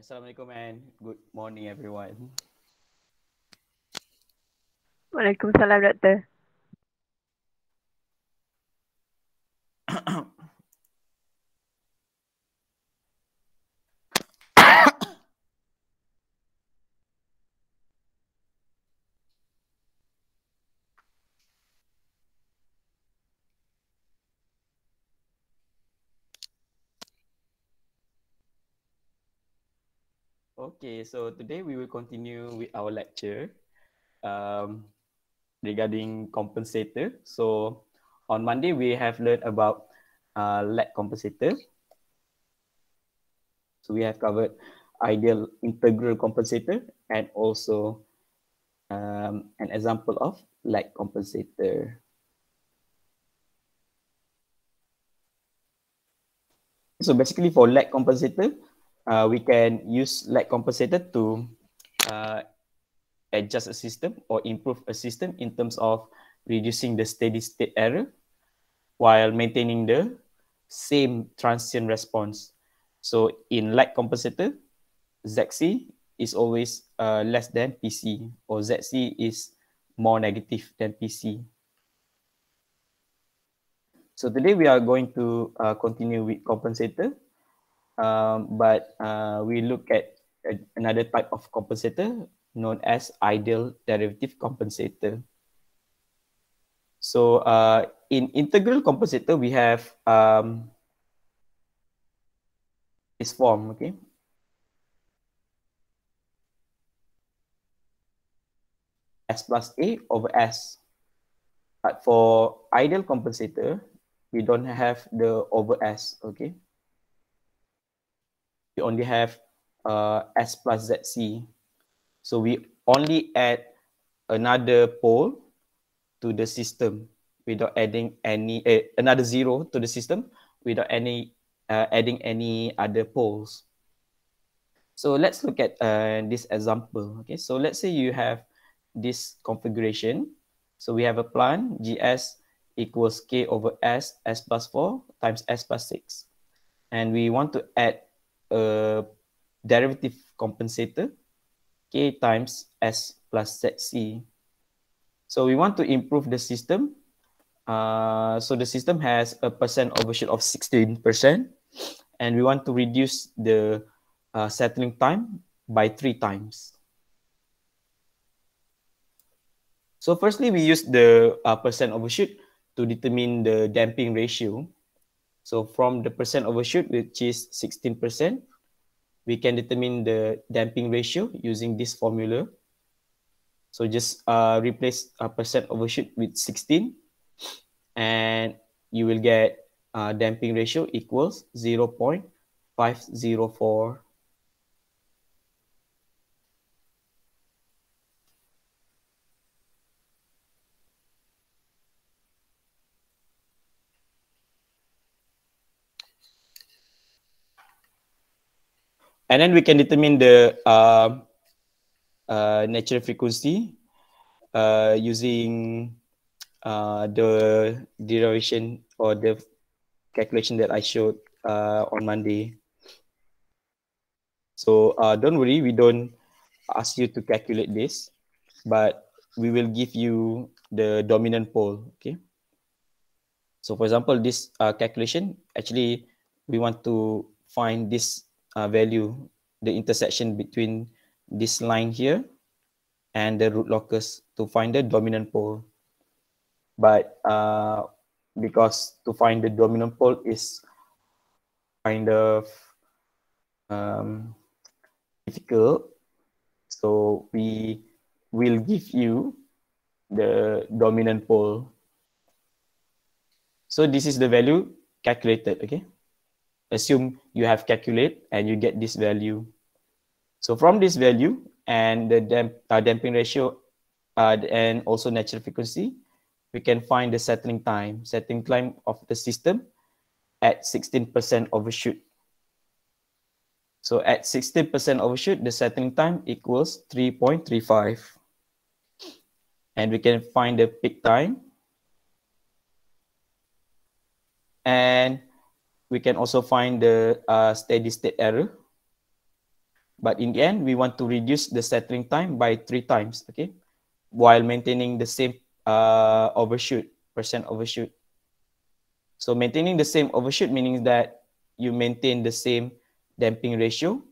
Assalamualaikum and good morning everyone. Waalaikumsalam doktor. Okay, so today we will continue with our lecture um, regarding compensator. So on Monday we have learned about uh, lag compensator. So we have covered ideal integral compensator and also um, an example of lag compensator. So basically for lag compensator, uh, we can use lag compensator to uh, adjust a system or improve a system in terms of reducing the steady state error while maintaining the same transient response. So in lag compensator, ZC is always uh, less than PC or ZC is more negative than PC. So today we are going to uh, continue with compensator um, but uh, we look at a, another type of compensator known as ideal derivative compensator. So uh, in integral compensator, we have um, this form, okay? S plus A over S. But for ideal compensator, we don't have the over S, okay? We only have uh, S plus ZC. So we only add another pole to the system without adding any uh, another zero to the system without any uh, adding any other poles. So let's look at uh, this example. Okay, so let's say you have this configuration. So we have a plan GS equals K over S, S plus 4 times S plus 6. And we want to add a derivative compensator k times s plus zc. So we want to improve the system. Uh, so the system has a percent overshoot of 16%, and we want to reduce the uh, settling time by three times. So firstly, we use the uh, percent overshoot to determine the damping ratio. So from the percent overshoot, which is 16%, we can determine the damping ratio using this formula. So just uh, replace a percent overshoot with 16 and you will get uh, damping ratio equals 0 0.504 And then we can determine the uh, uh, natural frequency uh, using uh, the derivation or the calculation that I showed uh, on Monday. So uh, don't worry, we don't ask you to calculate this, but we will give you the dominant pole, okay? So for example, this calculation, actually, we want to find this uh, value, the intersection between this line here and the root locus to find the dominant pole. But uh, because to find the dominant pole is kind of um, difficult, so we will give you the dominant pole. So this is the value calculated, okay? Assume you have calculate and you get this value. So from this value and the damp, uh, damping ratio uh, and also natural frequency, we can find the settling time, settling time of the system at 16% overshoot. So at 16% overshoot, the settling time equals 3.35. And we can find the peak time. And we can also find the uh, steady state error But in the end, we want to reduce the settling time by three times, okay? While maintaining the same uh, overshoot, percent overshoot. So maintaining the same overshoot meaning that you maintain the same damping ratio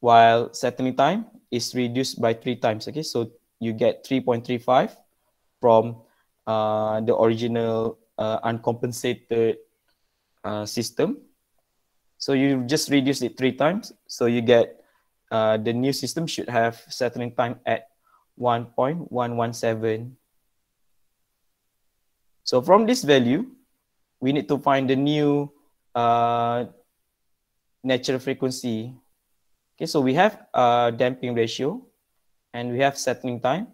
while settling time is reduced by three times, okay? So you get 3.35 from uh, the original uh, uncompensated uh, system. So you just reduce it three times. So you get uh, the new system should have settling time at 1.117. So from this value, we need to find the new uh, natural frequency. Okay, so we have a damping ratio and we have settling time.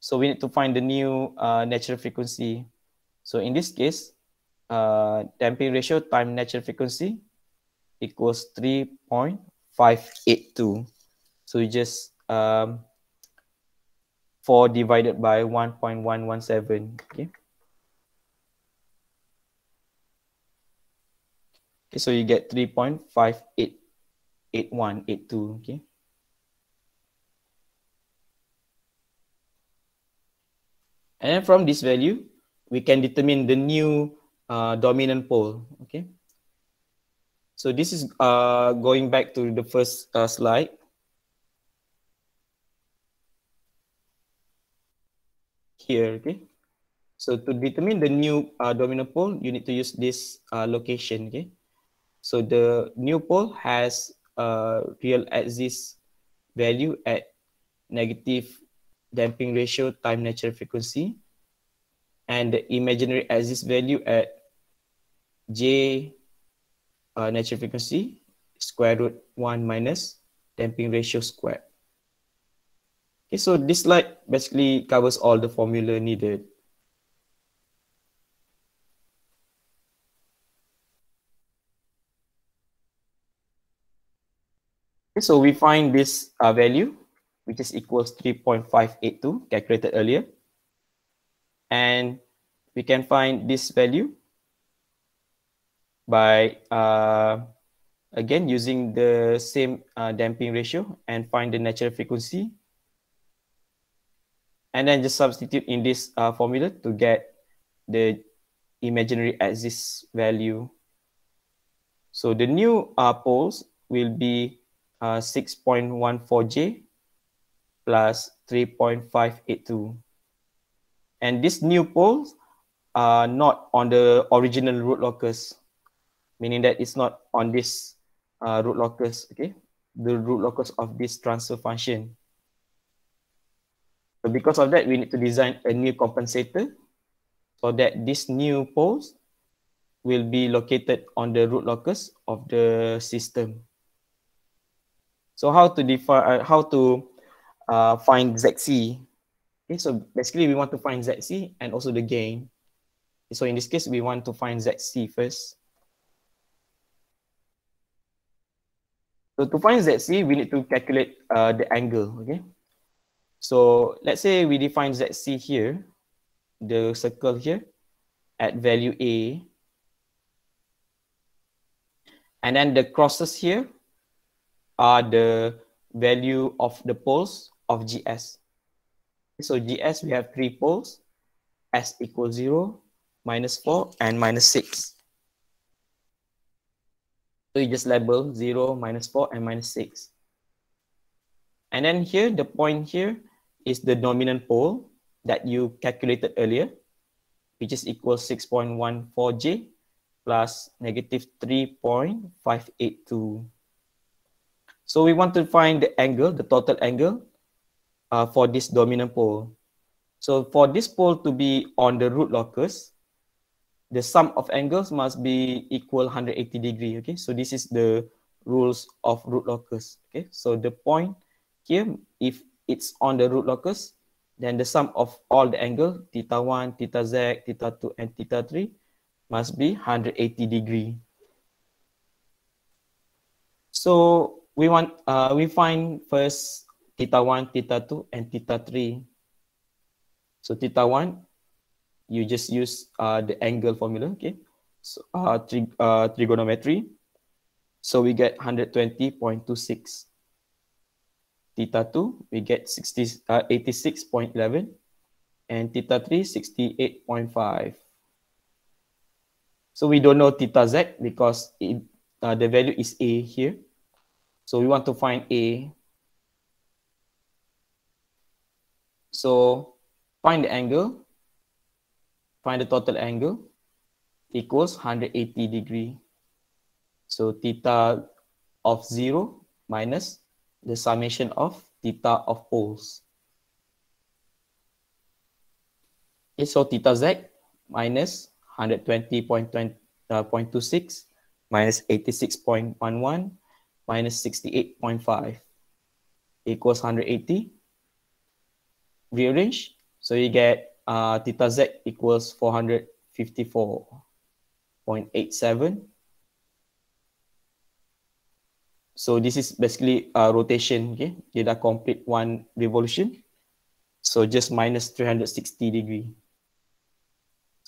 So we need to find the new uh, natural frequency. So in this case, uh, damping ratio time natural frequency equals 3.582. So you just um, 4 divided by 1.117. Okay. Okay, so you get 3.588182. Okay. And from this value, we can determine the new uh, dominant pole. Okay. So this is uh, going back to the first uh, slide. Here, okay. So to determine the new uh, dominant pole, you need to use this uh, location, okay. So the new pole has a real axis value at negative damping ratio time natural frequency and the imaginary axis value at j uh, natural frequency square root 1 minus damping ratio squared. Okay, so this slide basically covers all the formula needed. Okay, so we find this uh, value which is equals 3.582 calculated earlier. And we can find this value by uh, again using the same uh, damping ratio and find the natural frequency. And then just substitute in this uh, formula to get the imaginary axis value. So the new uh, poles will be uh, 6.14J plus 3.582. And these new poles are not on the original root locus, meaning that it's not on this uh, root locus, okay? The root locus of this transfer function. So because of that, we need to design a new compensator so that this new poles will be located on the root locus of the system. So how to define, uh, how to uh, find ZC. Okay, so basically we want to find ZC and also the gain. So in this case, we want to find ZC first. So to find ZC, we need to calculate uh, the angle, okay? So let's say we define ZC here, the circle here, at value A. And then the crosses here are the value of the poles of GS. So GS, we have three poles, S equals 0, minus 4, and minus 6. So you just label 0, minus 4, and minus 6. And then here, the point here is the dominant pole that you calculated earlier, which is equal 6.14J plus negative 3.582. So we want to find the angle, the total angle uh, for this dominant pole. So for this pole to be on the root locus, the sum of angles must be equal 180 degree. Okay, so this is the rules of root locus. Okay, so the point here, if it's on the root locus, then the sum of all the angle theta 1, theta z, theta 2, and theta 3 must be 180 degree. So we want uh, we find first theta 1, theta 2, and theta 3. So theta 1, you just use uh, the angle formula, okay? So uh, tri uh, trigonometry. So we get 120.26. Theta 2, we get 60, uh, 86.11. And theta 3, 68.5. So we don't know theta z because it, uh, the value is a here. So we want to find a. So find the angle, find the total angle equals 180 degree. So theta of 0 minus the summation of theta of poles. Okay, so theta z minus 120.26 uh, minus 86.11 minus 68.5 equals 180. Rearrange. So you get uh, theta z equals 454.87 So this is basically a rotation, okay? Dia dah complete one revolution. So just minus 360 degree.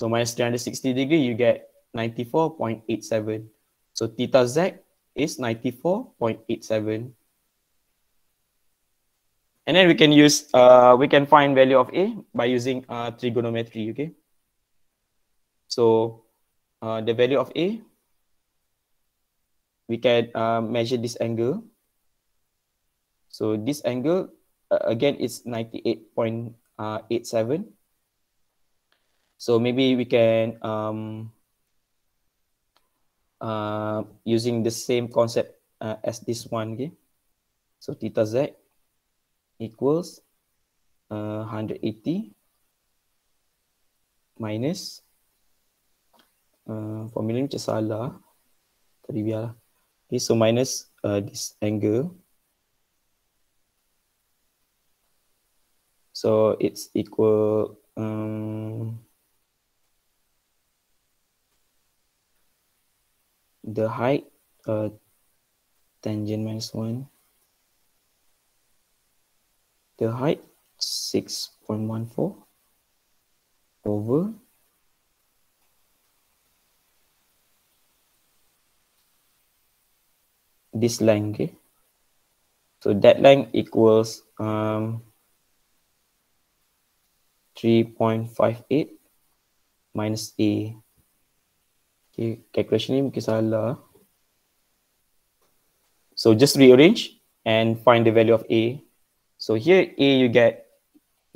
So minus 360 degree, you get 94.87. So theta z is 94.87. And then we can use, uh, we can find value of A by using uh, trigonometry, okay? So uh, the value of A we can uh, measure this angle. So this angle, uh, again, is 98.87. Uh, so maybe we can, um, uh, using the same concept as this one, okay? So theta z equals uh, 180 minus, uh, formula macam salah, tadi biarlah. Okay, so minus uh, this angle. So it's equal um, the height uh, tangent minus 1 the height 6.14 over this length okay? So that length equals um 3.58 minus a. Okay calculation ni mungkin salah. So just rearrange and find the value of a so here a you get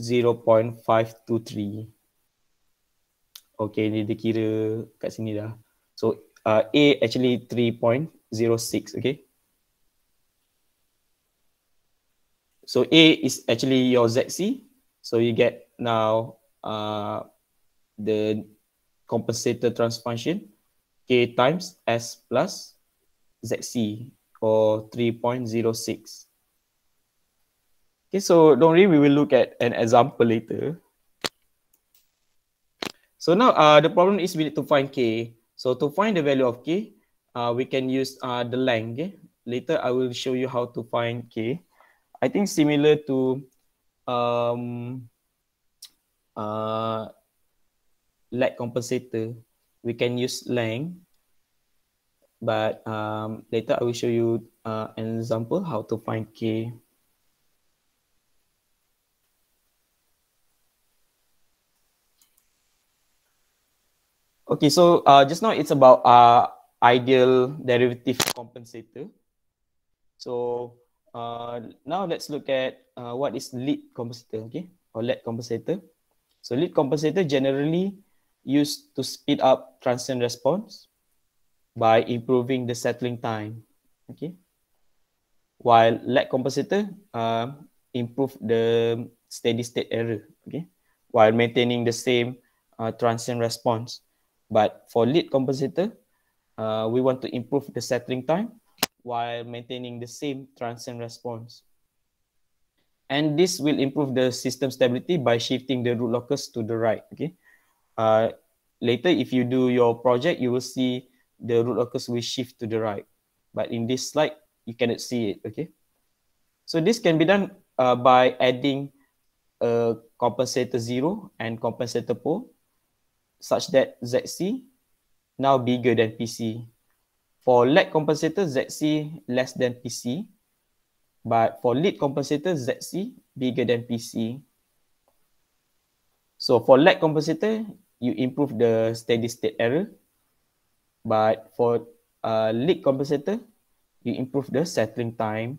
0.523 okay ni dia kira kat sini dah so uh, a actually 3.06 okay So A is actually your ZC. So you get now uh, the compensator transfunction K times S plus ZC or 3.06. Okay, so don't worry, we will look at an example later. So now uh, the problem is we need to find K. So to find the value of K, uh, we can use uh, the length. Okay? Later, I will show you how to find K. I think similar to um, uh, lag compensator, we can use length. But um, later I will show you uh, an example how to find K. Okay, so uh, just now it's about uh, ideal derivative compensator. So uh, now let's look at uh, what is lead compensator, okay, or lead compensator. So lead compensator generally used to speed up transient response by improving the settling time, okay. While lag compensator uh, improve the steady state error, okay, while maintaining the same uh, transient response. But for lead compensator, uh, we want to improve the settling time while maintaining the same transient response. And this will improve the system stability by shifting the root locus to the right. Okay. Uh, later, if you do your project, you will see the root locus will shift to the right. But in this slide, you cannot see it. Okay. So this can be done uh, by adding a compensator zero and compensator pole such that ZC now bigger than PC For lag compensator, ZC less than PC. But for lead compensator, ZC bigger than PC. So for lag compensator, you improve the steady state error. But for uh, lead compensator, you improve the settling time.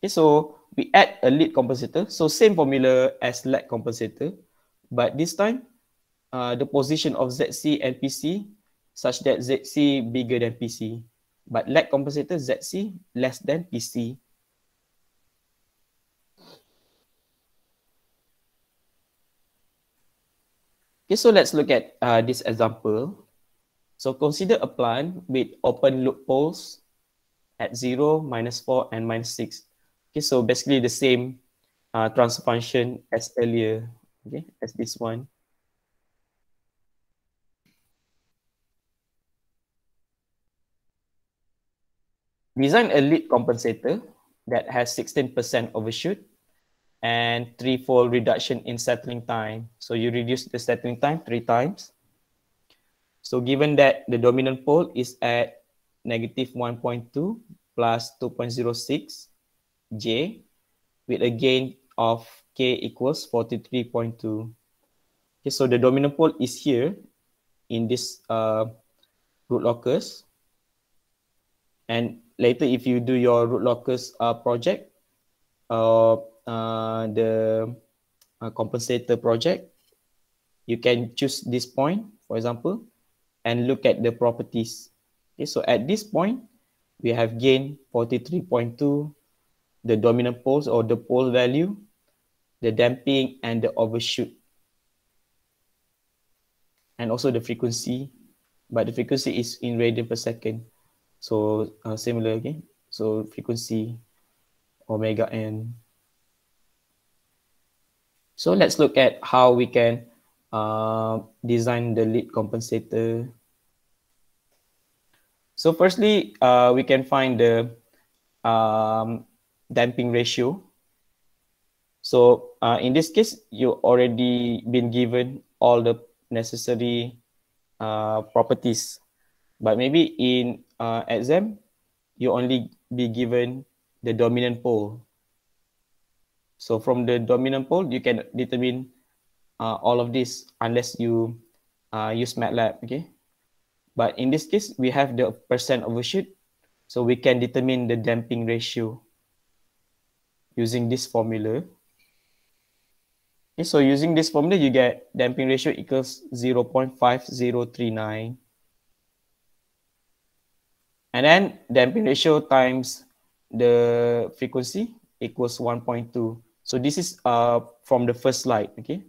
Okay, so we add a lead compensator. So same formula as lag compensator, but this time uh, the position of ZC and PC such that ZC bigger than PC, but lag compensator ZC less than PC. Okay, so let's look at uh, this example. So consider a plant with open loop poles at 0, minus 4, and minus 6. Okay, so basically the same uh, transfer function as earlier, okay, as this one. Design a lead compensator that has 16% overshoot and threefold reduction in settling time. So you reduce the settling time three times. So given that the dominant pole is at negative 1.2 plus 2.06 J with a gain of K equals 43.2. Okay, so the dominant pole is here in this uh, root locus. And later if you do your root locus uh, project, uh, uh, the uh, compensator project, you can choose this point, for example, and look at the properties. Okay, so at this point, we have gain 43.2, the dominant poles or the pole value, the damping and the overshoot. And also the frequency, but the frequency is in radian per second. So uh, similar again. So frequency omega n so let's look at how we can uh, design the lead compensator. So firstly, uh, we can find the um, damping ratio. So uh, in this case, you already been given all the necessary uh, properties. But maybe in uh, exam, you only be given the dominant pole. So from the dominant pole, you can determine uh, all of this unless you uh, use MATLAB, okay? But in this case, we have the percent overshoot. So we can determine the damping ratio using this formula. Okay, so using this formula, you get damping ratio equals 0 0.5039. And then damping ratio times the frequency equals 1.2. So this is uh, from the first slide, okay?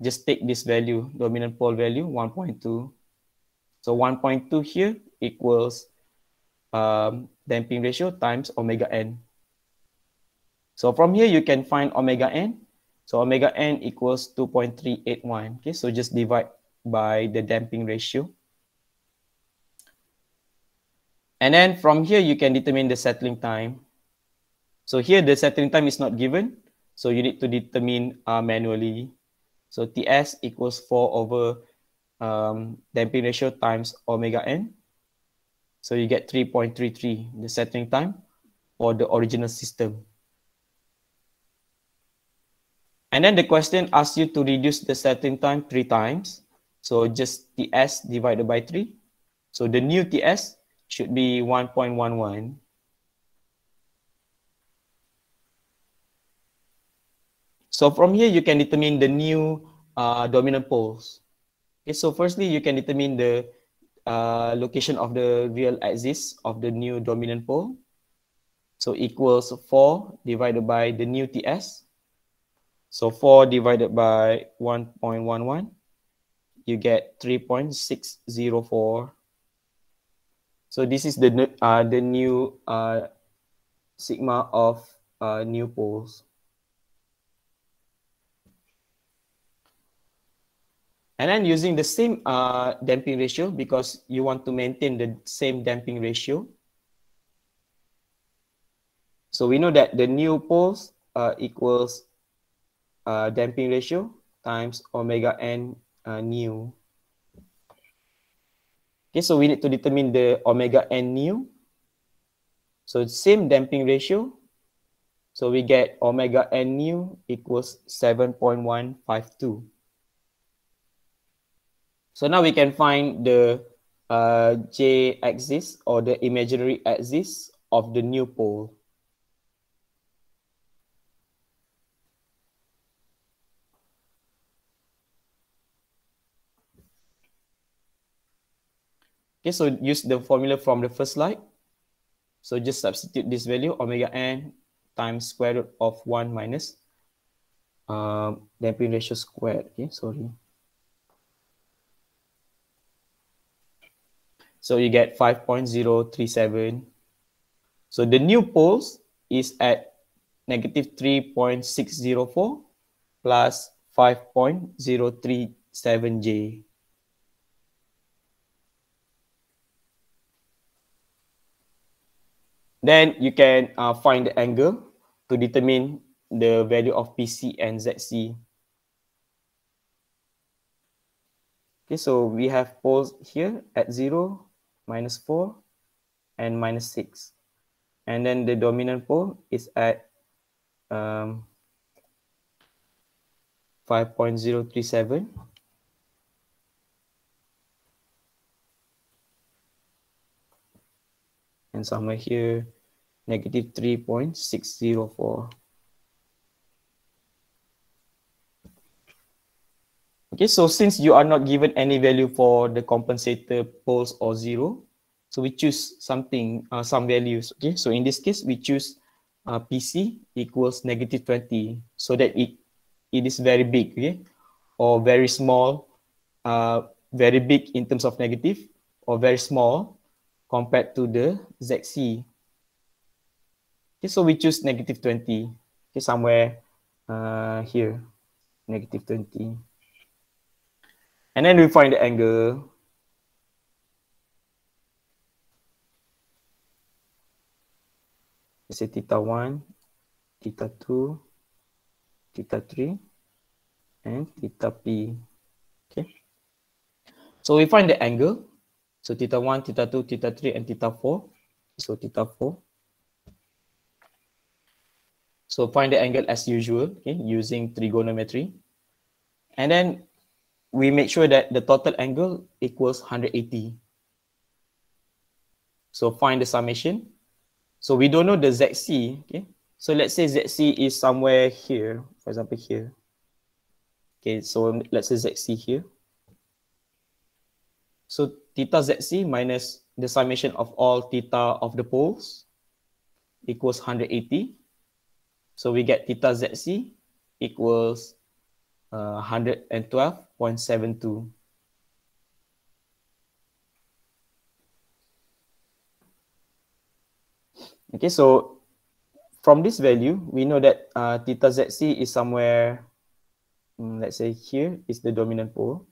Just take this value, dominant pole value, 1.2. So 1.2 here equals um, damping ratio times omega n. So from here, you can find omega n. So omega n equals 2.381. Okay, so just divide by the damping ratio. And then from here, you can determine the settling time. So here the settling time is not given. So you need to determine uh, manually. So TS equals 4 over um, damping ratio times omega n. So you get 3.33, the settling time for the original system. And then the question asks you to reduce the settling time three times. So just TS divided by 3. So the new TS should be 1.11. So from here, you can determine the new uh, dominant poles. Okay, so firstly, you can determine the uh, location of the real axis of the new dominant pole. So equals 4 divided by the new TS. So 4 divided by 1.11, you get 3.604. So this is the, uh, the new uh, sigma of uh, new poles. And then using the same uh, damping ratio because you want to maintain the same damping ratio. So we know that the new poles uh, equals uh, damping ratio times omega n uh, new. Okay, so we need to determine the omega n new. So same damping ratio. So we get omega n new equals 7.152. So now we can find the uh, j axis or the imaginary axis of the new pole. Okay, so use the formula from the first slide. So just substitute this value, omega n times square root of 1 minus um, damping ratio squared. Okay, sorry. So you get 5.037. So the new poles is at negative 3.604 plus 5.037J. Then you can uh, find the angle to determine the value of PC and ZC. Okay, so we have poles here at 0, minus 4, and minus 6. And then the dominant pole is at um, 5.037. And somewhere here, negative 3.604. Okay, so since you are not given any value for the compensator poles or zero, so we choose something, uh, some values. Okay, so in this case, we choose uh, PC equals negative 20 so that it, it is very big, okay, or very small, uh, very big in terms of negative or very small compared to the ZC Okay, so we choose negative 20. Okay, somewhere uh, here, negative 20. And then we find the angle. Let's say theta 1, theta 2, theta 3, and theta p. Okay. So we find the angle. So theta 1, theta 2, theta 3, and theta 4. So theta 4. So find the angle as usual, okay, using trigonometry. And then we make sure that the total angle equals 180. So find the summation. So we don't know the ZC, okay. So let's say ZC is somewhere here, for example, here. Okay, so let's say ZC here. So theta ZC minus the summation of all theta of the poles equals 180. So we get theta ZC equals uh, 112.72. Okay, so from this value, we know that uh, theta ZC is somewhere, um, let's say here is the dominant pole.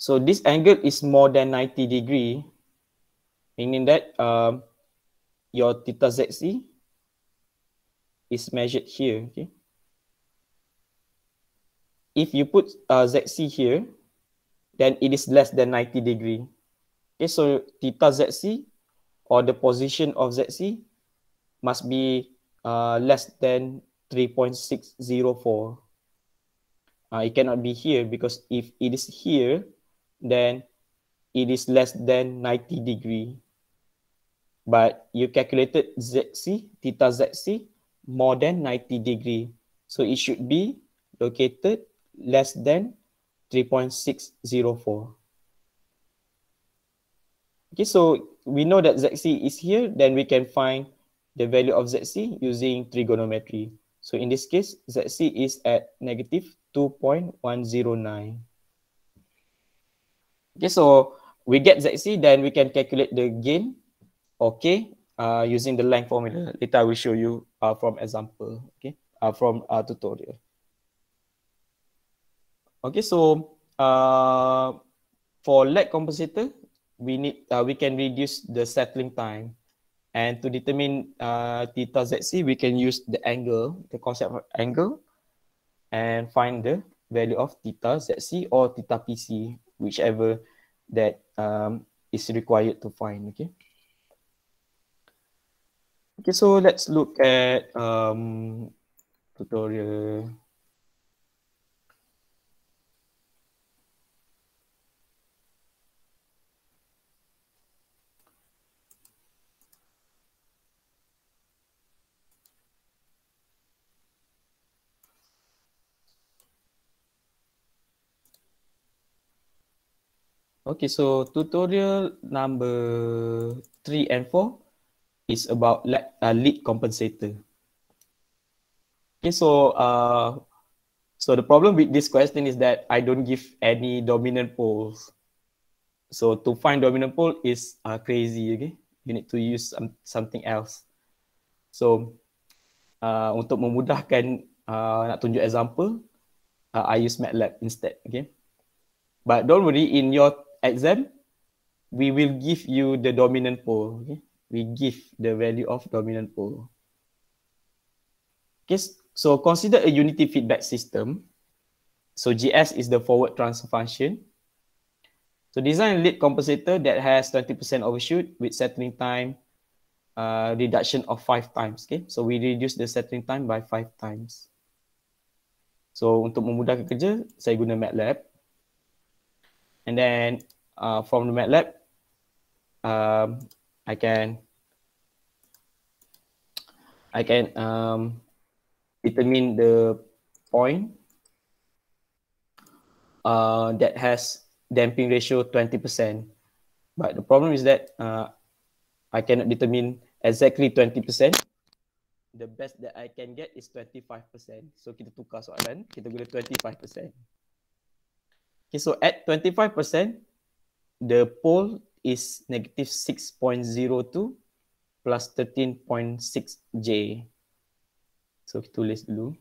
So this angle is more than 90 degree, meaning that um, your theta ZC is measured here. Okay. If you put uh, ZC here, then it is less than 90 degree. Okay, so theta ZC or the position of ZC must be uh, less than 3.604. Uh, it cannot be here because if it is here, then it is less than 90 degree. But you calculated ZC, theta ZC, more than 90 degree. So it should be located less than 3.604. Okay, so we know that ZC is here, then we can find the value of ZC using trigonometry. So in this case, ZC is at negative 2.109. Okay, so we get ZC, then we can calculate the gain, okay, uh, using the length formula. Later I will show you uh, from example, okay, uh, from our tutorial. Okay, so uh, for lag compensator, we need uh, we can reduce the settling time. And to determine uh, theta ZC, we can use the angle, the concept of angle, and find the value of theta ZC or theta PC, whichever that um, is required to find, okay? Okay, so let's look at um, tutorial Okay, so tutorial number three and four is about uh, lead compensator. Okay, so uh, so the problem with this question is that I don't give any dominant poles. So to find dominant pole is uh, crazy, okay? You need to use some, something else. So uh, untuk memudahkan uh, nak tunjuk example, uh, I use MATLAB instead, okay? But don't worry, in your exam, we will give you the dominant pole. Okay? We give the value of dominant pole. Okay, so consider a unity feedback system. So GS is the forward transfer function. So design a lead compensator that has 20% overshoot with settling time uh, reduction of five times. Okay, so we reduce the settling time by five times. So untuk memudahkan kerja, saya guna MATLAB. And then uh, from the MATLAB, um, I can I can um, determine the point uh, that has damping ratio 20%. But the problem is that uh, I cannot determine exactly 20%. The best that I can get is 25%. So kita tukar soalan, kita guna 25%. Okay, so at 25%, the pole is negative 6.02 plus 13.6 J. So kita tulis dulu.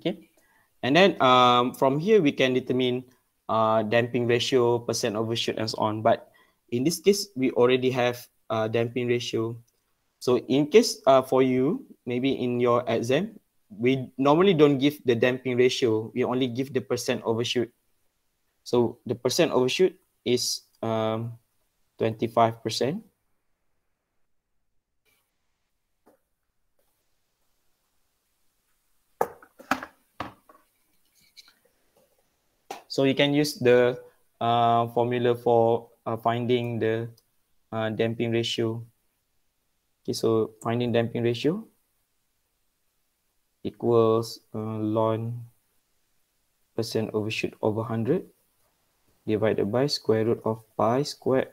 Okay. And then um, from here, we can determine uh, damping ratio, percent overshoot, and so on. But in this case, we already have uh, damping ratio. So in case uh, for you, maybe in your exam, we normally don't give the damping ratio. We only give the percent overshoot. So the percent overshoot is um, 25%. So you can use the uh, formula for uh, finding the uh, damping ratio. Okay, so finding damping ratio equals uh, ln percent overshoot over 100 divided by square root of pi squared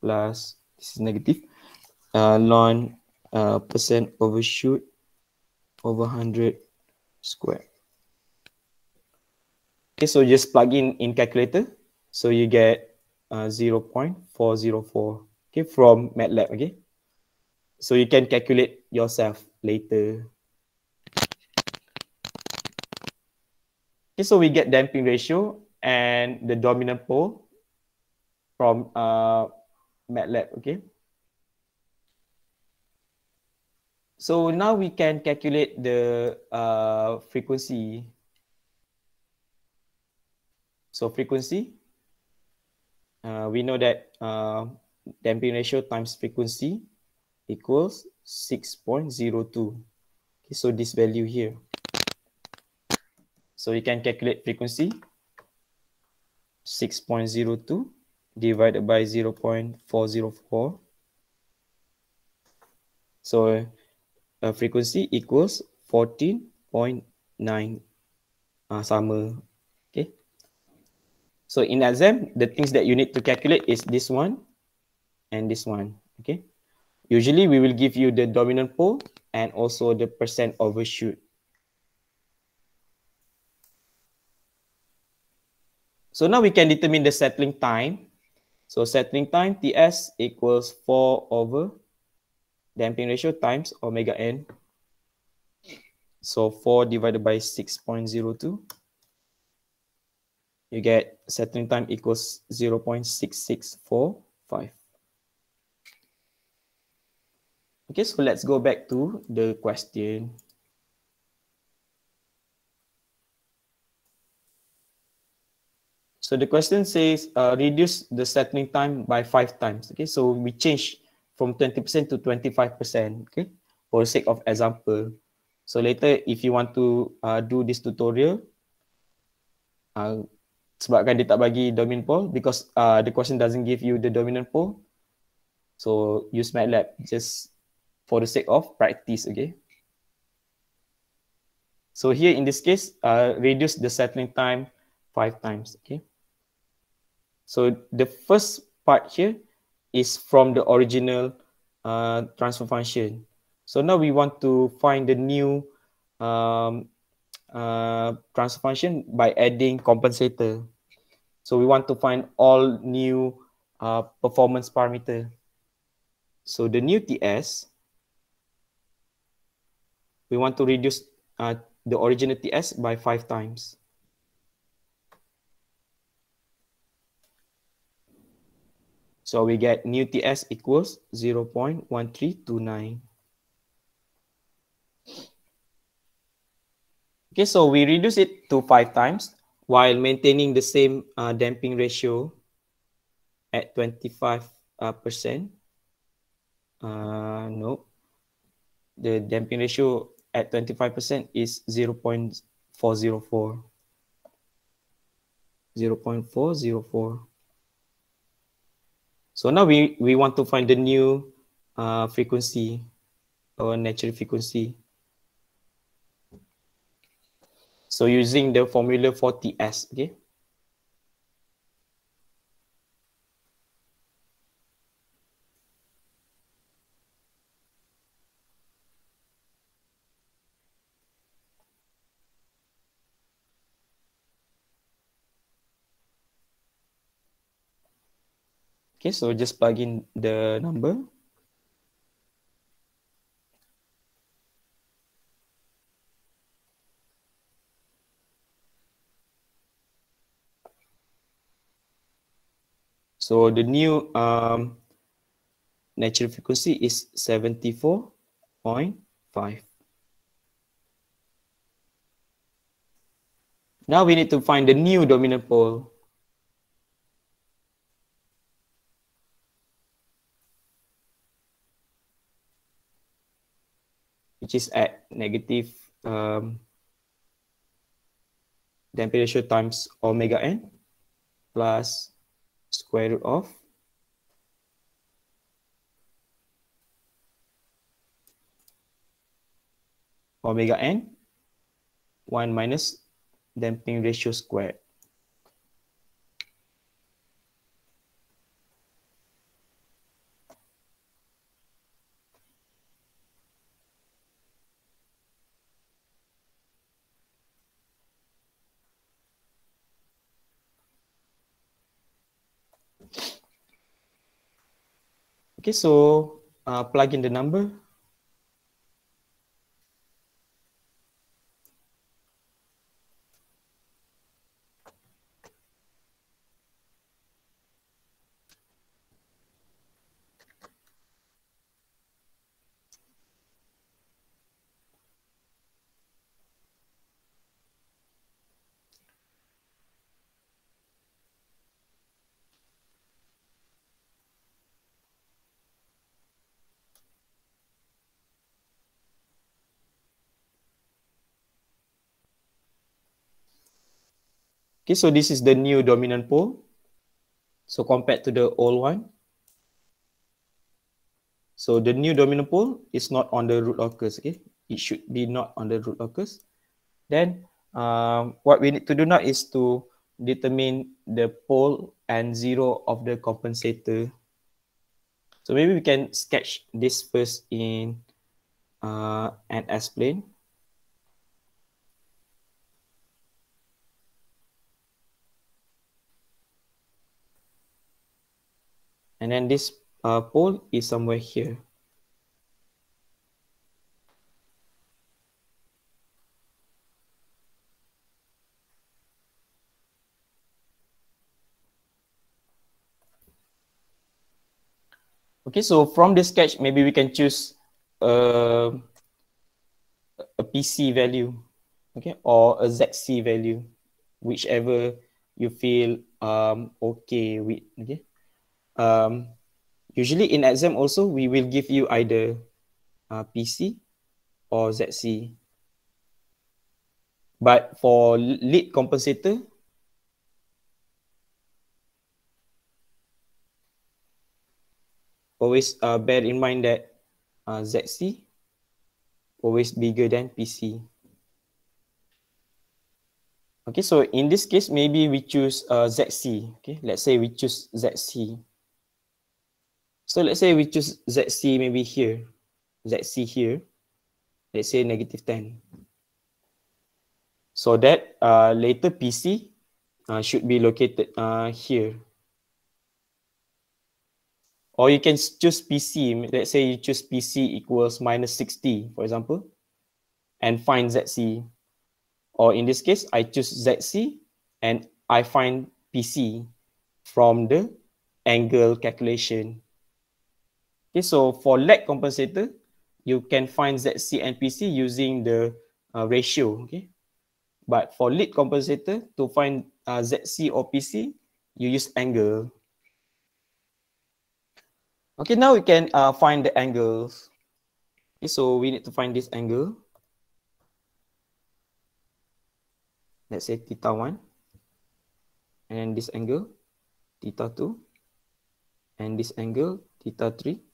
plus this is negative uh, ln uh, percent overshoot over 100 squared. Okay, so just plug in in calculator. So you get uh, 0.404 okay, from MATLAB, okay? So you can calculate yourself later. Okay, so we get damping ratio and the dominant pole from uh, MATLAB, okay? So now we can calculate the uh, frequency so frequency, uh, we know that uh, damping ratio times frequency equals 6.02. Okay, so this value here. So you can calculate frequency 6.02 divided by 0.404. So uh, frequency equals 14.9 uh, sama So in exam, the things that you need to calculate is this one and this one. Okay. Usually we will give you the dominant pole and also the percent overshoot. So now we can determine the settling time. So settling time Ts equals 4 over damping ratio times omega n. So 4 divided by 6.02. You get settling time equals 0 0.6645. Okay, so let's go back to the question. So the question says uh, reduce the settling time by five times. Okay, so we change from 20% to 25%. Okay, for the sake of example. So later, if you want to uh, do this tutorial, uh, sebabkan dia tak bagi dominant pole because uh, the question doesn't give you the dominant pole. So use MATLAB just for the sake of practice. Okay. So here in this case, uh, reduce the settling time five times. Okay. So the first part here is from the original uh, transfer function. So now we want to find the new um, uh, transfer function by adding compensator. So we want to find all new uh, performance parameter. So the new TS, we want to reduce uh, the original TS by five times. So we get new TS equals 0 0.1329. Okay, so we reduce it to five times while maintaining the same uh, damping ratio at 25 uh, percent. Uh, no, the damping ratio at 25 percent is 0 0.404. 0 0.404. So now we, we want to find the new uh, frequency or natural frequency. So using the formula for TS, okay? Okay, so just plug in the number. So the new um, natural frequency is 74.5. Now we need to find the new dominant pole. which is at negative um, times omega n plus square root of omega n 1 minus damping ratio squared. Okay, so uh, plug in the number. Okay, so this is the new dominant pole. So compared to the old one. So the new dominant pole is not on the root locus, okay? It should be not on the root locus. Then um, what we need to do now is to determine the pole and zero of the compensator. So maybe we can sketch this first in uh, an S-plane. And then this uh, pole is somewhere here. Okay, so from this sketch, maybe we can choose uh, a PC value, okay, or a ZC value, whichever you feel um, okay with, okay. Um, usually in exam also, we will give you either uh, PC or ZC. But for lead compensator, always uh, bear in mind that uh, ZC always bigger than PC. Okay, so in this case, maybe we choose uh, ZC. Okay, let's say we choose ZC. So let's say we choose ZC maybe here, ZC here. Let's say negative 10. So that uh, later PC uh, should be located uh, here. Or you can choose PC. Let's say you choose PC equals minus 60, for example, and find ZC. Or in this case, I choose ZC and I find PC from the angle calculation. Okay, so for lag compensator, you can find ZC and PC using the uh, ratio. Okay, but for lead compensator, to find uh, ZC or PC, you use angle. Okay, now we can uh, find the angles. Okay, so we need to find this angle. Let's say theta 1. And this angle, theta 2. And this angle, theta 3.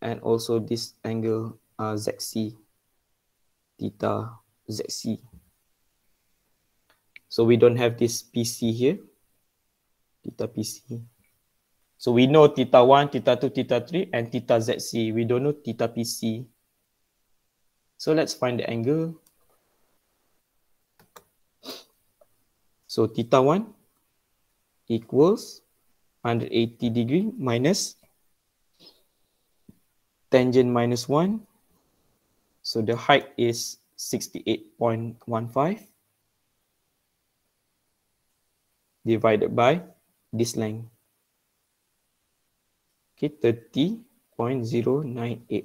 And also this angle, uh, ZC, theta ZC. So we don't have this PC here, theta PC. So we know theta 1, theta 2, theta 3, and theta ZC. We don't know theta PC. So let's find the angle. So theta 1 equals 180 degree minus tangent minus 1. So the height is 68.15 divided by this length. Okay, 30.098.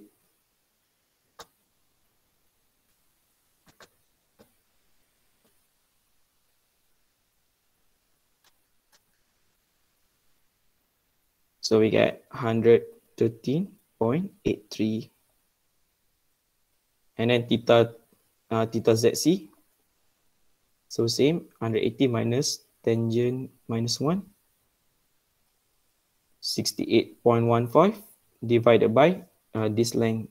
So we get 113.83. And then theta, uh, theta ZC. So same, 180 minus tangent minus 1. 68.15 divided by uh, this length.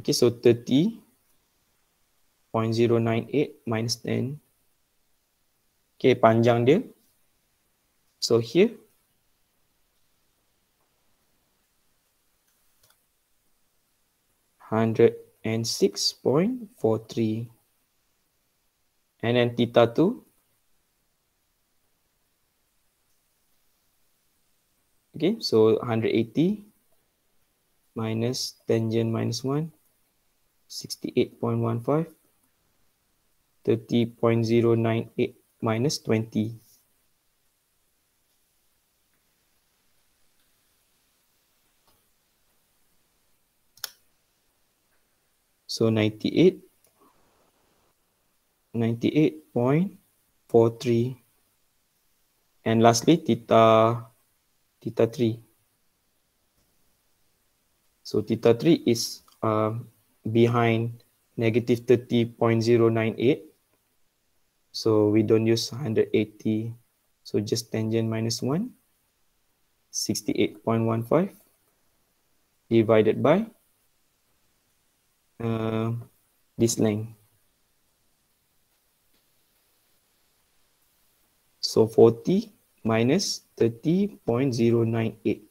Okay, so 30.098 minus 10. Okay, panjang dia. So here. Hundred and six point four three, and then theta two Okay, so 180 minus tangent minus 1, 68.15, 30.098 minus 20. So 98, 98.43. And lastly, theta theta 3. So theta 3 is uh, behind negative 30.098. So we don't use 180. So just tangent minus 1, 68.15 divided by uh, this length. So 40 minus 30.098.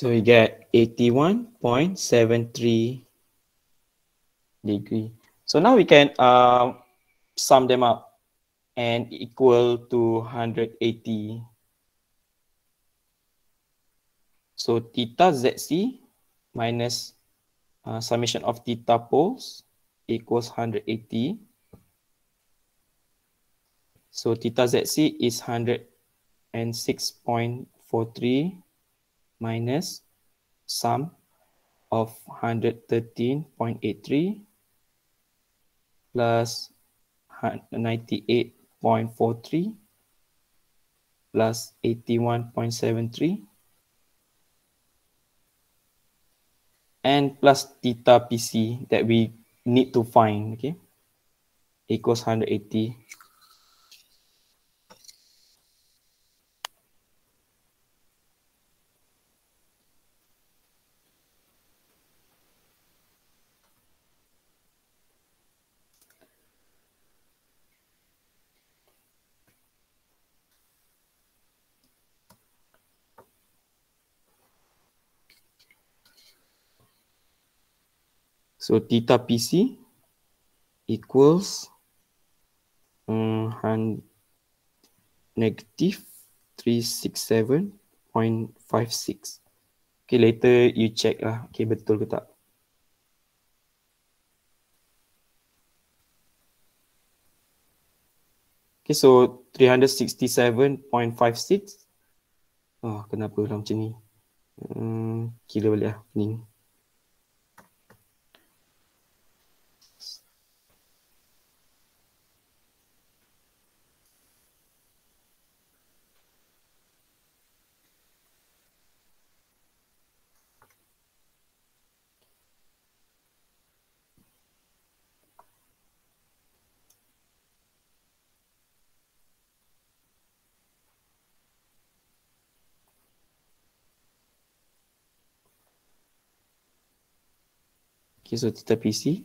So we get 81.73 degree. So now we can uh, sum them up and equal to 180. So theta ZC minus uh, summation of theta poles equals 180. So theta ZC is 106.43 minus sum of 113.83 plus 98.43 plus 81.73 and plus theta PC that we need to find, okay, equals 180 So theta PC equals um, negative 367.56. Okay, later you check lah. Okay, betul ke tak? Okay, so 367.56. Oh, kenapa lah macam ni? Hmm, kira balik lah. Ni. Okay, so theta PC.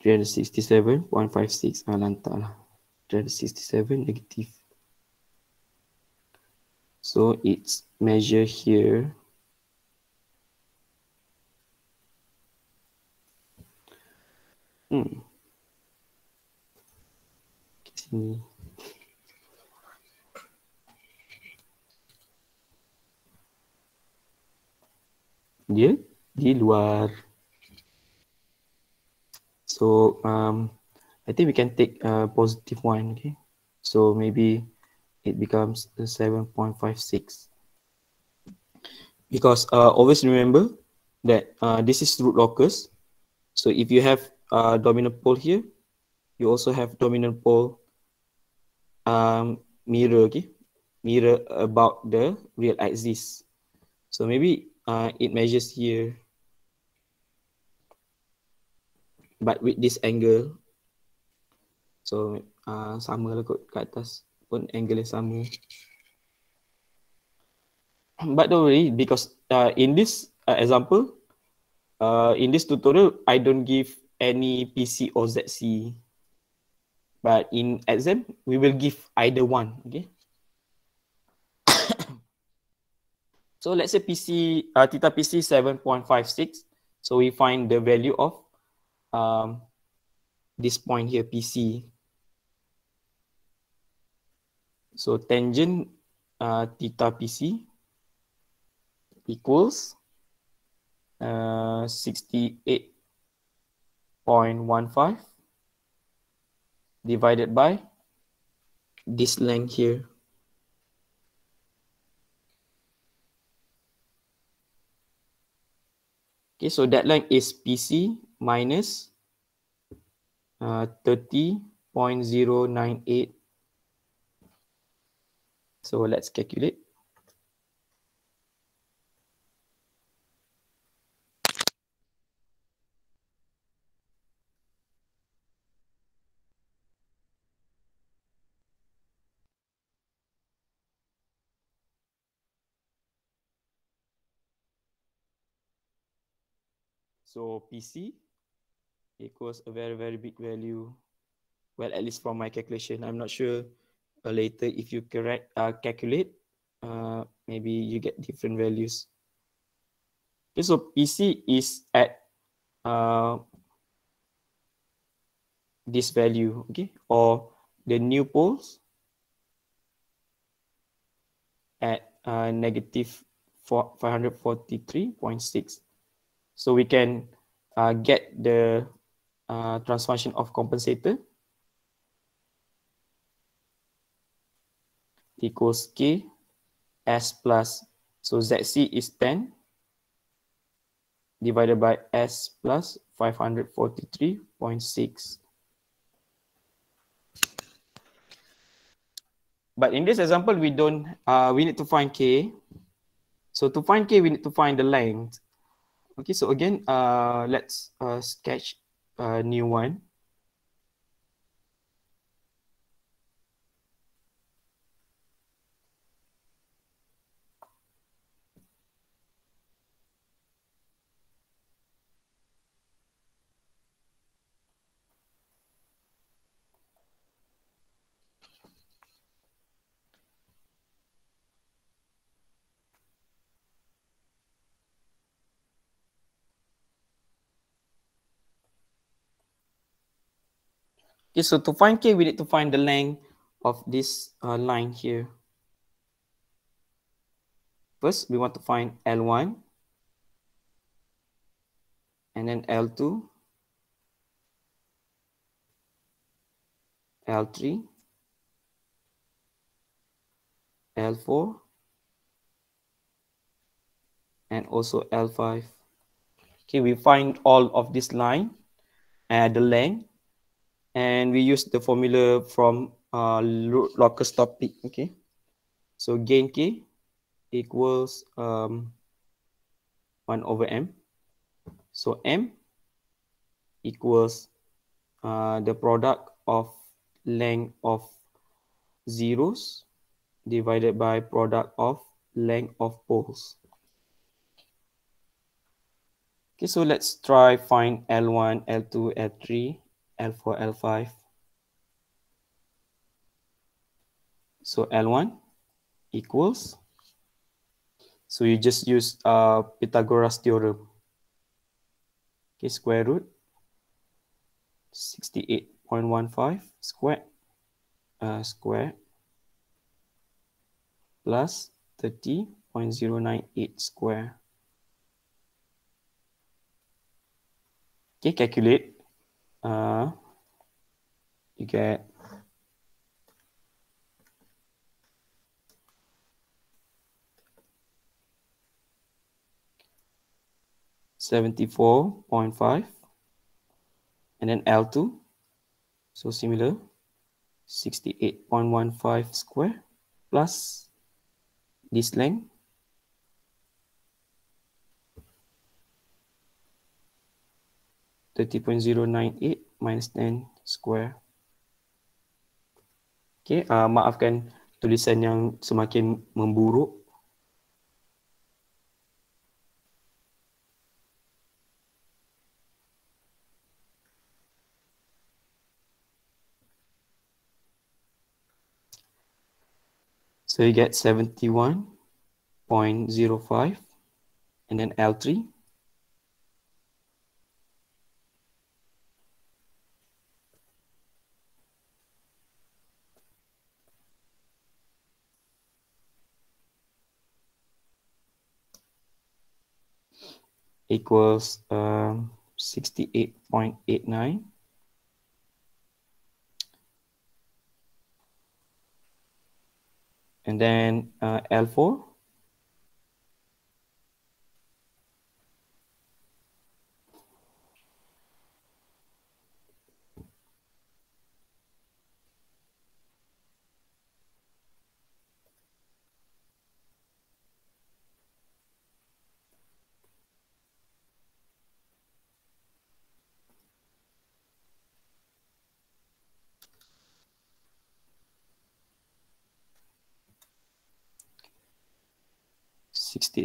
Three hundred sixty-seven point five six. Ah, lantak lah. Three hundred sixty-seven negative. So it's measure here. Hmm. Sini. Dia di luar. So um, I think we can take a positive one. Okay, so maybe it becomes a seven point five six. Because uh, always remember that uh, this is root locus. So if you have a dominant pole here, you also have dominant pole um, mirror. Okay, mirror about the real axis. So maybe uh, it measures here. But with this angle, so uh, sama lah kot kat atas pun angle yang sama. But don't worry because uh, in this uh, example, uh, in this tutorial, I don't give any PC or ZC. But in exam, we will give either one, okay? So let's say PC, uh, theta PC 7.56. So we find the value of um, this point here, PC. So tangent uh, theta PC equals uh, 68.15 divided by this length here. Okay, so that length is PC minus uh, 30.098. So let's calculate. So PC equals a very, very big value. Well, at least from my calculation, I'm not sure uh, later if you correct uh, calculate, uh, maybe you get different values. Okay, so PC is at uh, this value, okay, or the new poles at uh, negative 543.6. So we can uh, get the uh, transformation of compensator equals K S plus, so ZC is 10 divided by S plus 543.6. But in this example, we don't, uh, we need to find K. So to find K, we need to find the length. Okay, so again, uh, let's uh, sketch a new one. Okay, so to find k, we need to find the length of this uh, line here. First, we want to find L1 and then L2, L3, L4, and also L5. Okay, we find all of this line and the length and we use the formula from uh, locus topic okay? So gain k equals um, 1 over m. So m equals uh, the product of length of zeros divided by product of length of poles. Okay so let's try find l1 l2 l3 L4, L5. So L1 equals, so you just use uh, Pythagoras theorem. Okay, square root 68.15 square uh, square plus 30.098 square. Okay, calculate uh, you get Seventy-four point five, and then L two, so similar, sixty-eight point one five square plus this length 30.098 minus 10 square. Okay, uh, maafkan tulisan yang semakin memburuk. So you get 71.05 and then L3 equals um, 68.89. And then uh, L4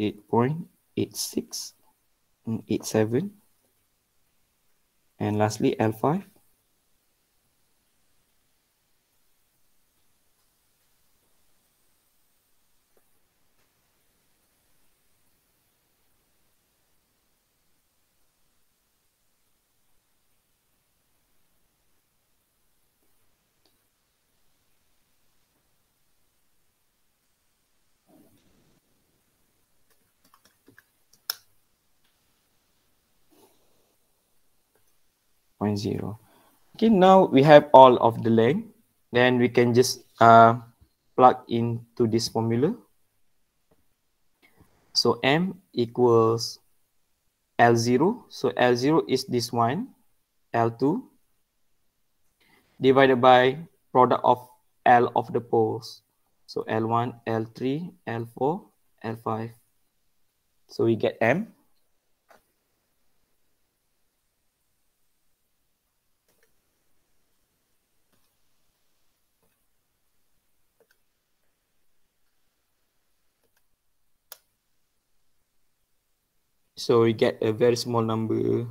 88.8687 and lastly L5 Zero. Okay, now we have all of the length. Then we can just uh, plug into this formula. So M equals L0. So L0 is this one, L2, divided by product of L of the poles. So L1, L3, L4, L5. So we get M. So we get a very small number.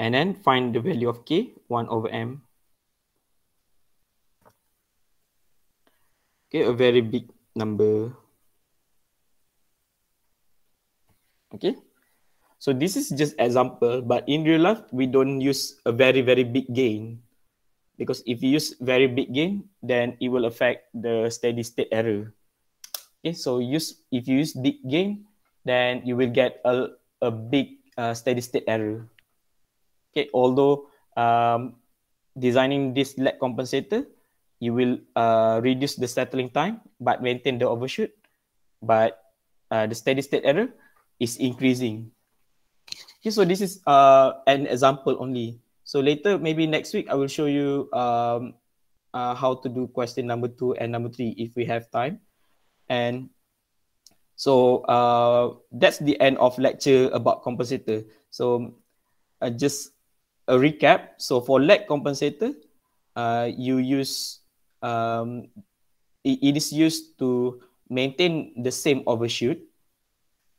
And then find the value of k, 1 over m. Okay, a very big number. Okay, so this is just example, but in real life, we don't use a very, very big gain. Because if you use very big gain, then it will affect the steady state error. Okay, so use if you use big gain, then you will get a, a big uh, steady state error. Okay, although um, designing this lag compensator, you will uh, reduce the settling time but maintain the overshoot. But uh, the steady state error is increasing. Okay, so this is uh, an example only. So later, maybe next week, I will show you um, uh, how to do question number two and number three if we have time. And so uh, that's the end of lecture about compensator. So uh, just a recap. So for lag compensator, uh, you use um, it, it is used to maintain the same overshoot,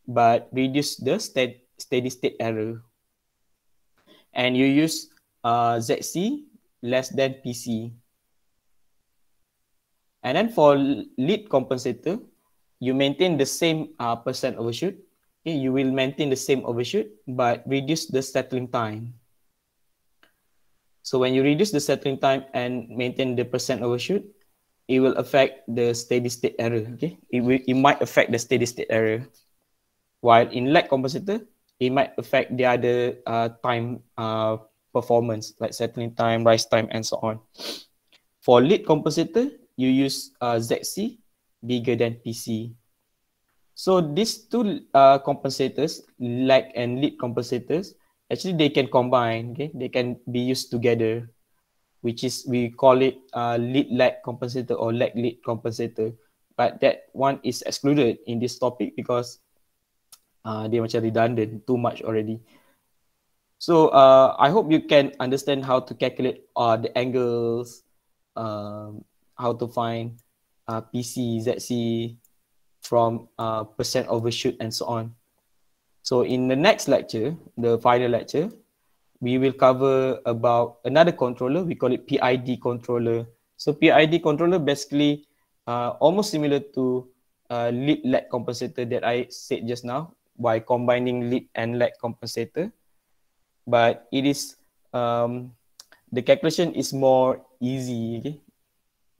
but reduce the steady, steady state error. And you use uh, ZC less than PC. And then for lead compensator, you maintain the same uh, percent overshoot. Okay, you will maintain the same overshoot, but reduce the settling time. So when you reduce the settling time and maintain the percent overshoot, it will affect the steady state error. Okay, it will it might affect the steady state error. While in lag compensator, it might affect the other uh, time uh, performance like settling time, rise time, and so on. For lead compensator, you use uh, ZC bigger than PC. So these two uh, compensators, lag and lead compensators, actually they can combine, okay? They can be used together, which is, we call it uh, lead lag compensator or lag lead compensator. But that one is excluded in this topic because uh, they macam redundant, too much already. So uh, I hope you can understand how to calculate uh, the angles, um, how to find uh, PC, ZC from uh, percent overshoot and so on. So in the next lecture, the final lecture, we will cover about another controller. We call it PID controller. So PID controller basically uh, almost similar to uh, lead lag compensator that I said just now by combining lead and lag compensator. But it is um, the calculation is more easy. Okay?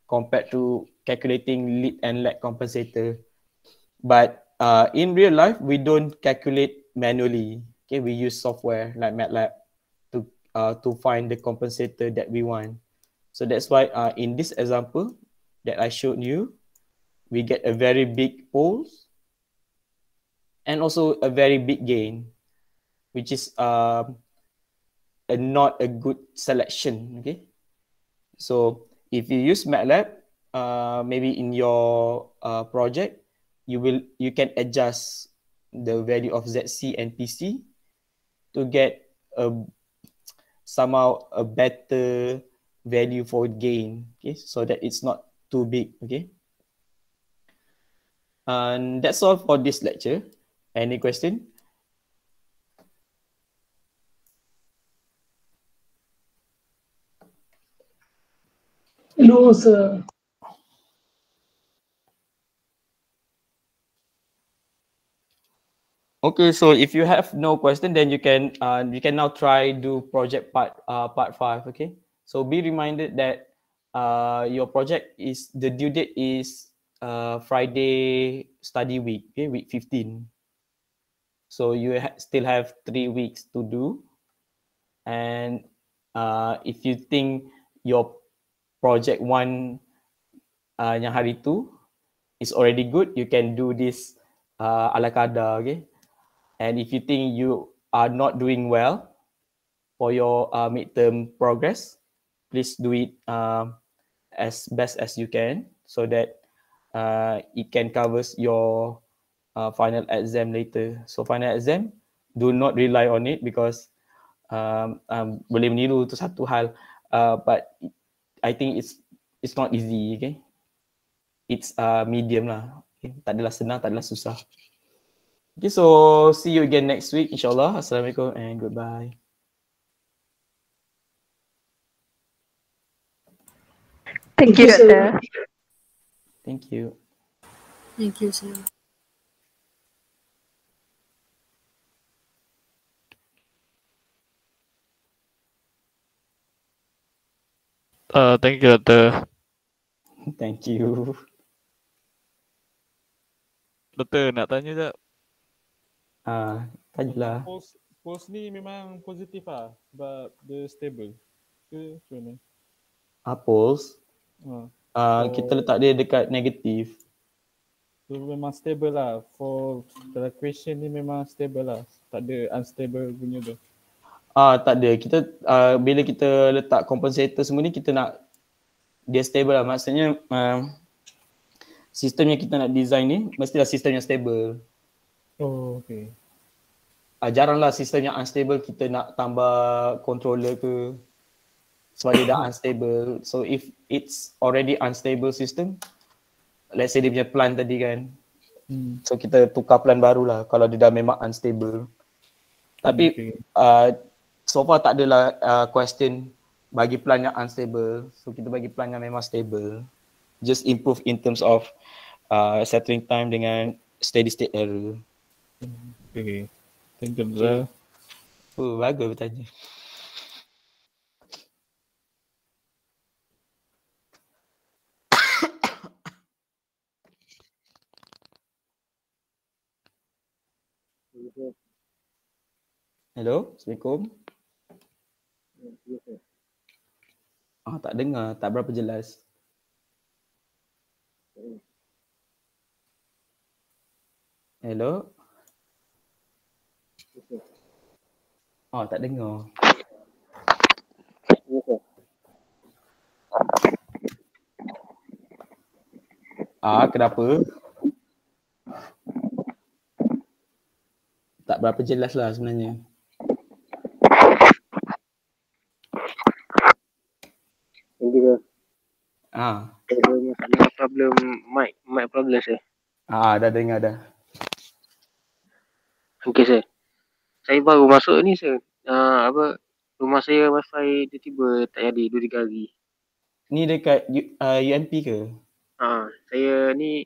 Compared to calculating lead and lag compensator. But uh, in real life, we don't calculate manually. Okay, we use software like MATLAB to uh, to find the compensator that we want. So that's why uh, in this example that I showed you, we get a very big poles and also a very big gain, which is uh, a not a good selection. Okay, so if you use MATLAB, uh, maybe in your uh, project, you will you can adjust the value of ZC and PC to get a somehow a better value for gain. Okay, so that it's not too big. Okay. And that's all for this lecture. Any question? Sir. Okay, so if you have no question, then you can uh, you can now try do project part uh, part five. Okay, so be reminded that uh, your project is the due date is uh, Friday study week. Okay, week fifteen. So you ha- still have three weeks to do, and uh, if you think your project one uh, yang hari tu is already good, you can do this uh, ala kadar. Okay. And if you think you are not doing well for your uh, midterm progress, please do it uh, as best as you can so that uh, it can covers your uh, final exam later. So final exam, do not rely on it because um, um, boleh meniru tu satu hal. Uh, but I think it's it's not easy. Okay, it's uh, medium lah. Okay? Tak adalah senang, tak adalah susah. Okay, so see you again next week, inshallah. Assalamualaikum and goodbye. Thank you, Thank you, Thank you. Thank you, sir. Uh, thank you, Doctor. Thank you. Doktor nak tanya tak? Ah, tajulah. Post, post ni memang positif lah sebab dia stable. Ke macam mana? Apples. Ha. Ah, Oh. kita letak dia dekat negatif. So memang stable lah. For the question ni memang stable lah. Tak ada unstable punya tu. Ah, tak ada. Kita ah, bila kita letak compensator semua ni kita nak dia stable lah. Maksudnya ah, sistem yang kita nak design ni mestilah sistem yang stable. Oh, okay. Ah, jaranglah sistem yang unstable kita nak tambah controller ke sebab dia dah unstable. So if it's already unstable system, let's say dia punya plan tadi kan, Hmm. so kita tukar plan baru lah kalau dia dah memang unstable. Tapi Okay. uh, so far tak adalah uh, question bagi plan yang unstable. So kita bagi plan yang memang stable. Just improve in terms of uh, settling time dengan steady state error. Okay. Thank you, Doktor. Oh, bagus bertanya. Hello, Assalamualaikum. Ah, tak dengar, tak berapa jelas. Hello. Oh, tak dengar. Ah, kenapa? Tak berapa jelas lah sebenarnya. Ini juga Ah, ada masalah problem mic, mic problem saya. ah dah dengar dah. Okey saya. Saya baru masuk ni saya. Uh, apa rumah saya wifi tiba-tiba tak jadi 2 3 hari. Ni dekat U, uh, UMP ke? Ha, saya ni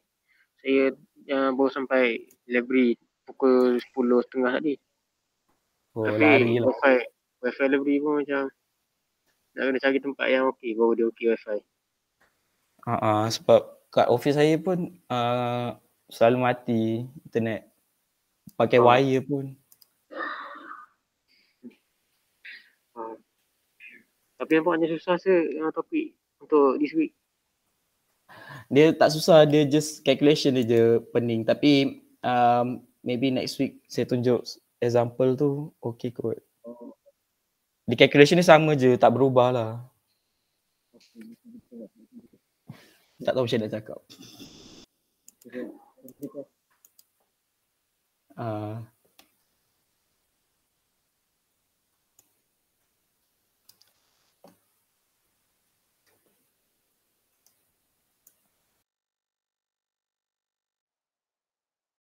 saya uh, baru sampai library pukul 10.30 tadi. Oh, Tapi lari lah. wifi wifi library pun macam nak kena cari tempat yang okey baru dia okey wifi. Ah, uh, sebab kat office saya pun uh, selalu mati internet. Pakai Oh. wire pun. Ha. Tapi nampaknya susah saya uh, topik untuk this week. Dia tak susah, dia just calculation dia je pening. Tapi um, maybe next week saya tunjuk example tu okay kot. Di calculation ni sama je, tak berubah lah. Tak tahu macam nak cakap. Ah,